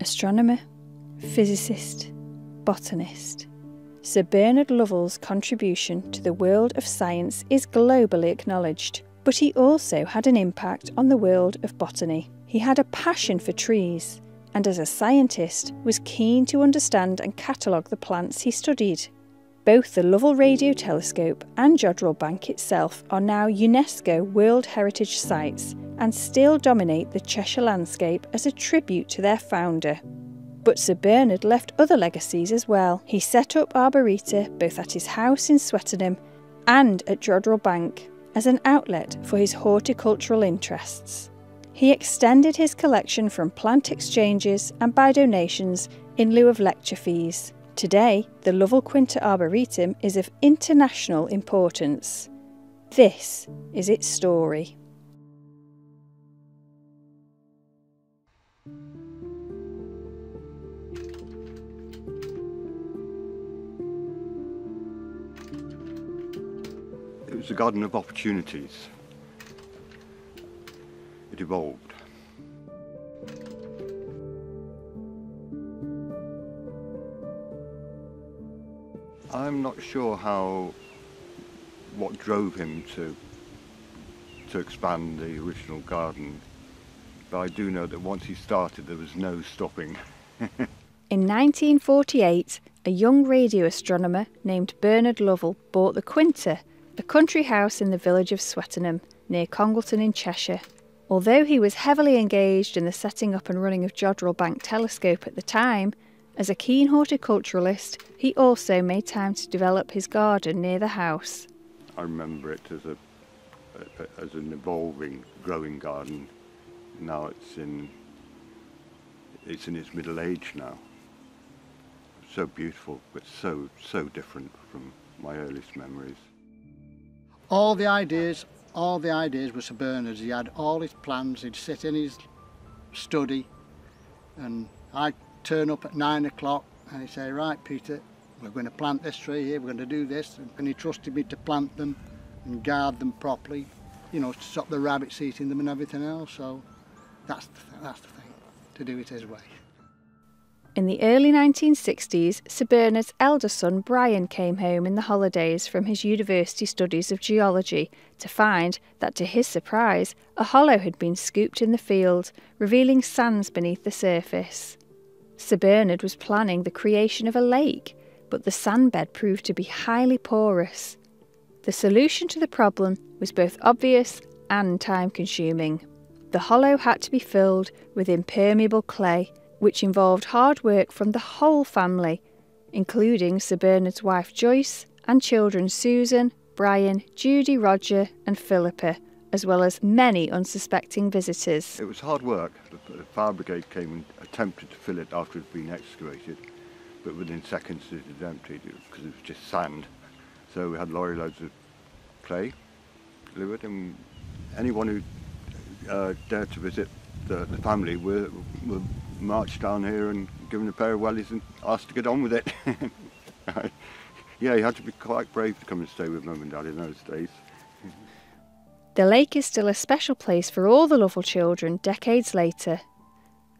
Astronomer, physicist, botanist. Sir Bernard Lovell's contribution to the world of science is globally acknowledged, but he also had an impact on the world of botany. He had a passion for trees, and as a scientist was keen to understand and catalogue the plants he studied. Both the Lovell Radio Telescope and Jodrell Bank itself are now UNESCO World Heritage Sites and still dominate the Cheshire landscape as a tribute to their founder. But Sir Bernard left other legacies as well. He set up Arboreta both at his house in Swettenham and at Jodrell Bank as an outlet for his horticultural interests. He extended his collection from plant exchanges and by donations in lieu of lecture fees. Today, the Lovell Quinta Arboretum is of international importance. This is its story. Was a garden of opportunities. It evolved. I'm not sure how, what drove him to, to expand the original garden, but I do know that once he started there was no stopping. In 1948, a young radio astronomer named Bernard Lovell bought the Quinta a country house in the village of Swettenham, near Congleton in Cheshire. Although he was heavily engaged in the setting up and running of Jodrell Bank Telescope at the time, as a keen horticulturalist, he also made time to develop his garden near the house. I remember it as a as an evolving, growing garden. Now it's in it's in its middle age now. So beautiful, but so so different from my earliest memories. All the ideas, all the ideas were Sir Bernard's. He had all his plans. He'd sit in his study and I'd turn up at nine o'clock and he'd say, right, Peter, we're going to plant this tree here, we're going to do this. And he trusted me to plant them and guard them properly, you know, to stop the rabbits eating them and everything else. So that's the, that's the thing, to do it his way. In the early 1960s, Sir Bernard's elder son Brian came home in the holidays from his university studies of geology to find that, to his surprise, a hollow had been scooped in the field, revealing sands beneath the surface. Sir Bernard was planning the creation of a lake, but the sandbed proved to be highly porous. The solution to the problem was both obvious and time consuming. The hollow had to be filled with impermeable clay which involved hard work from the whole family, including Sir Bernard's wife Joyce and children Susan, Brian, Judy, Roger, and Philippa, as well as many unsuspecting visitors. It was hard work. The fire brigade came and attempted to fill it after it had been excavated, but within seconds it had emptied because it was just sand. So we had lorry loads of clay delivered, and anyone who uh, dared to visit the, the family were, were marched down here and given a pair of wellies and asked to get on with it. yeah, you had to be quite brave to come and stay with mum and dad in those days. the lake is still a special place for all the Lovell children decades later.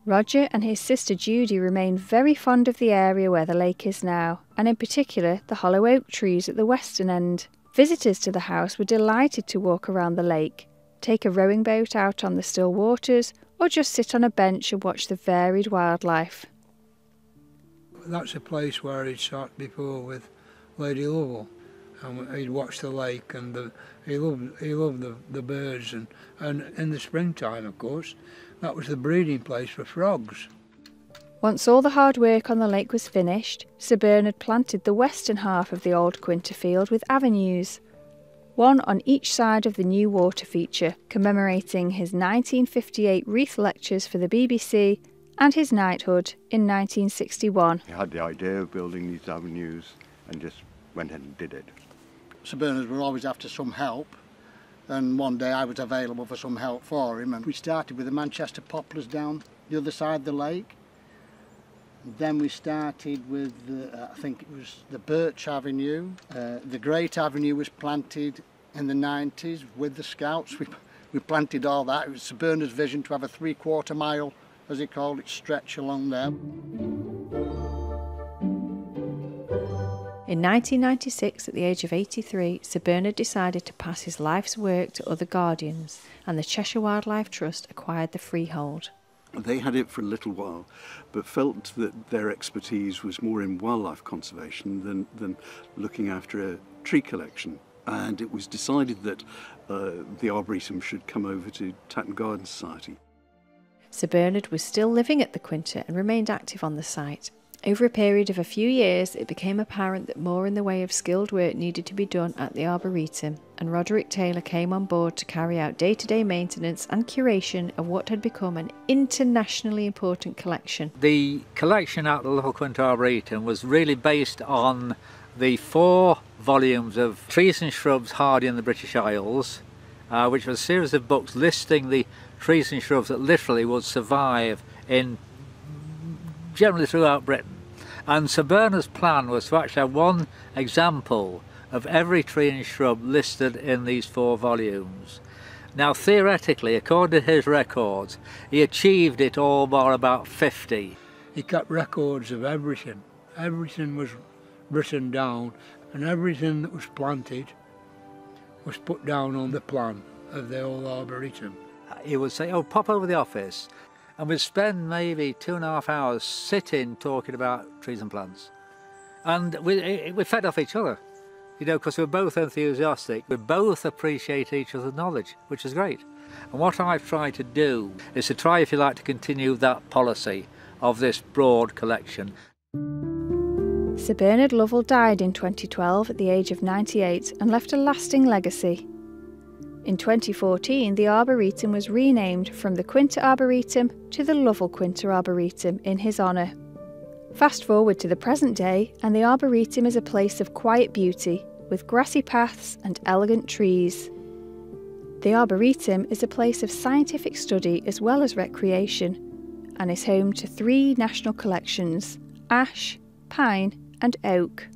Roger and his sister Judy remain very fond of the area where the lake is now, and in particular the hollow oak trees at the western end. Visitors to the house were delighted to walk around the lake, take a rowing boat out on the still waters, or just sit on a bench and watch the varied wildlife. That's a place where he'd sat before with Lady Lovell and he'd watch the lake and the, he loved he loved the, the birds and, and in the springtime of course that was the breeding place for frogs. Once all the hard work on the lake was finished, Sir Bernard planted the western half of the old Quinta field with avenues one on each side of the new water feature, commemorating his 1958 Reith Lectures for the BBC and his knighthood in 1961. He had the idea of building these avenues and just went ahead and did it. Sir Bernard were always after some help and one day I was available for some help for him and we started with the Manchester poplars down the other side of the lake then we started with, the, uh, I think it was the Birch Avenue. Uh, the Great Avenue was planted in the 90s with the Scouts. We, we planted all that. It was Sir Bernard's vision to have a three quarter mile as he called it, stretch along there. In 1996, at the age of 83, Sir Bernard decided to pass his life's work to other guardians, and the Cheshire Wildlife Trust acquired the freehold. They had it for a little while, but felt that their expertise was more in wildlife conservation than, than looking after a tree collection. And it was decided that uh, the Arboretum should come over to Tatton Garden Society. Sir Bernard was still living at the Quinta and remained active on the site. Over a period of a few years, it became apparent that more in the way of skilled work needed to be done at the Arboretum, and Roderick Taylor came on board to carry out day to day maintenance and curation of what had become an internationally important collection. The collection at the Lovell Quinta Arboretum was really based on the four volumes of Trees and Shrubs Hardy in the British Isles, uh, which was a series of books listing the trees and shrubs that literally would survive in generally throughout Britain. And Sir Bernard's plan was to actually have one example of every tree and shrub listed in these four volumes. Now theoretically, according to his records, he achieved it all by about 50. He kept records of everything. Everything was written down and everything that was planted was put down on the plan of the old arboretum. He would say, oh, pop over the office and we'd spend maybe two and a half hours sitting talking about trees and plants. And we, we fed off each other, you know, because we we're both enthusiastic. We both appreciate each other's knowledge, which is great. And what I've tried to do is to try, if you like, to continue that policy of this broad collection. Sir Bernard Lovell died in 2012 at the age of 98 and left a lasting legacy. In 2014, the Arboretum was renamed from the Quinta Arboretum to the Lovell Quinta Arboretum in his honour. Fast forward to the present day, and the Arboretum is a place of quiet beauty, with grassy paths and elegant trees. The Arboretum is a place of scientific study as well as recreation, and is home to three national collections ash, pine, and oak.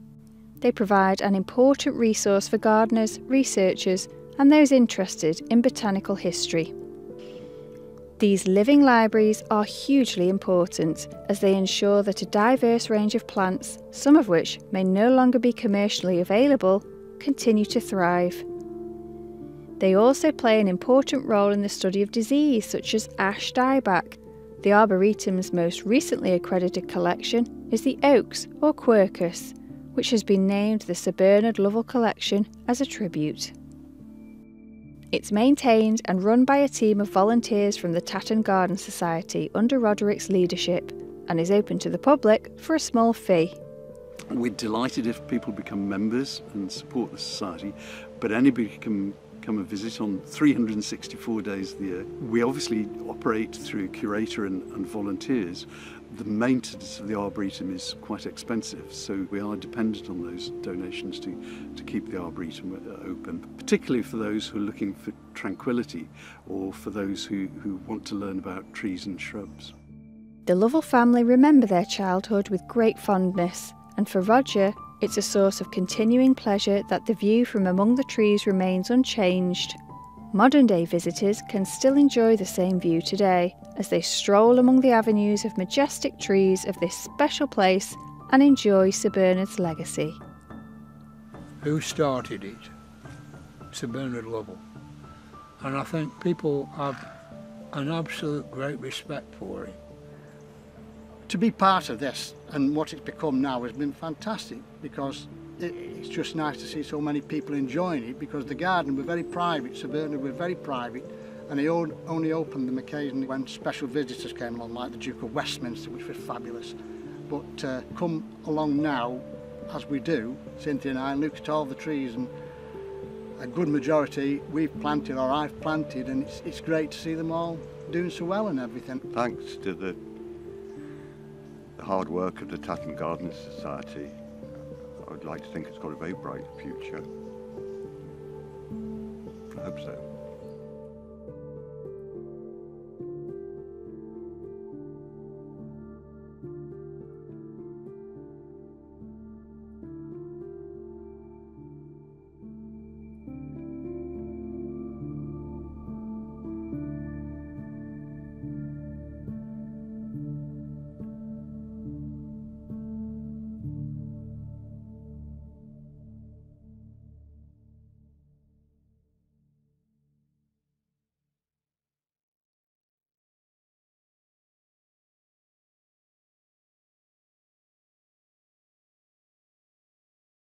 They provide an important resource for gardeners, researchers, and those interested in botanical history. These living libraries are hugely important as they ensure that a diverse range of plants, some of which may no longer be commercially available, continue to thrive. They also play an important role in the study of disease such as ash dieback. The Arboretum's most recently accredited collection is the Oaks or Quercus, which has been named the Sir Bernard Lovell Collection as a tribute. It's maintained and run by a team of volunteers from the Tatton Garden Society under Roderick's leadership and is open to the public for a small fee. We're delighted if people become members and support the society, but anybody can come and visit on 364 days of the year. We obviously operate through curator and, and volunteers, the maintenance of the Arboretum is quite expensive, so we are dependent on those donations to, to keep the Arboretum uh, open, particularly for those who are looking for tranquility or for those who, who want to learn about trees and shrubs. The Lovell family remember their childhood with great fondness, and for Roger, it's a source of continuing pleasure that the view from among the trees remains unchanged Modern day visitors can still enjoy the same view today as they stroll among the avenues of majestic trees of this special place and enjoy Sir Bernard's legacy. Who started it? Sir Bernard Lovell. And I think people have an absolute great respect for him. To be part of this and what it's become now has been fantastic because it's just nice to see so many people enjoying it because the garden were very private, Sir Bernard were very private and he only opened them occasionally when special visitors came along like the Duke of Westminster which was fabulous. But uh, come along now as we do, Cynthia and I, and look at all the trees and a good majority we've planted or I've planted and it's, it's great to see them all doing so well and everything. Thanks to the, the hard work of the Tatton Garden Society I'd like to think it's got a very bright future. I hope so.